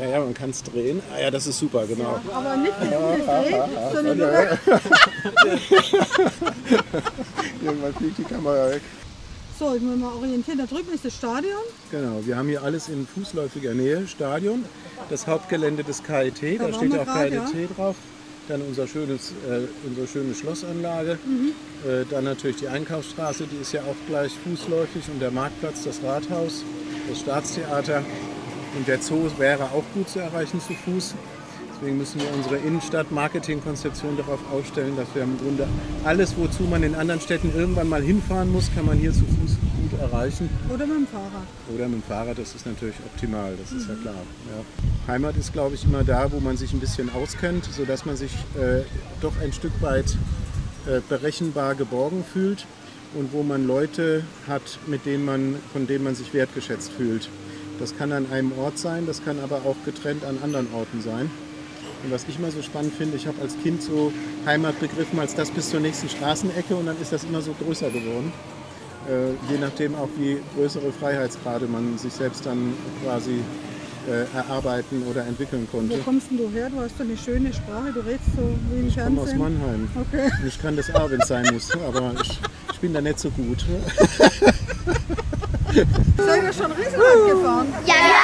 Ja, ja, man kann es drehen. Ah ja, das ist super, genau. Aber nicht mit Dreh, sondern nur Irgendwann fliegt die Kamera weg. So, ich muss mal orientieren. Da drüben ist das Stadion. Genau, wir haben hier alles in fußläufiger Nähe. Stadion, das Hauptgelände des KIT, da, Da steht auch grad, KIT drauf. Dann unser schönes, äh, unsere schöne Schlossanlage. Mhm. Äh, dann natürlich die Einkaufsstraße, die ist ja auch gleich fußläufig. Und der Marktplatz, das Rathaus, das Staatstheater. Und der Zoo wäre auch gut zu erreichen zu Fuß. Deswegen müssen wir unsere Innenstadt-Marketing-Konzeption darauf aufstellen, dass wir im Grunde alles, wozu man in anderen Städten irgendwann mal hinfahren muss, kann man hier zu Fuß gut erreichen. Oder mit dem Fahrrad. Oder mit dem Fahrrad, das ist natürlich optimal, das ist ja klar. Ja. Heimat ist, glaube ich, immer da, wo man sich ein bisschen auskennt, sodass man sich äh, doch ein Stück weit äh, berechenbar geborgen fühlt und wo man Leute hat, mit denen man, von denen man sich wertgeschätzt fühlt. Das kann an einem Ort sein, das kann aber auch getrennt an anderen Orten sein. Und was ich immer so spannend finde, ich habe als Kind so Heimat begriffen als das bis zur nächsten Straßenecke und dann ist das immer so größer geworden. Äh, je nachdem auch wie größere Freiheitsgrade man sich selbst dann quasi äh, erarbeiten oder entwickeln Wo konnte. kommst denn du her? Du hast so eine schöne Sprache. Du redest so wie im Ich komme aus. Mannheim. Okay. Ich kann das auch, wenn es sein muss, aber ich, ich bin da nicht so gut. Seid ihr schon Riesenrad gefahren? Ja, ja.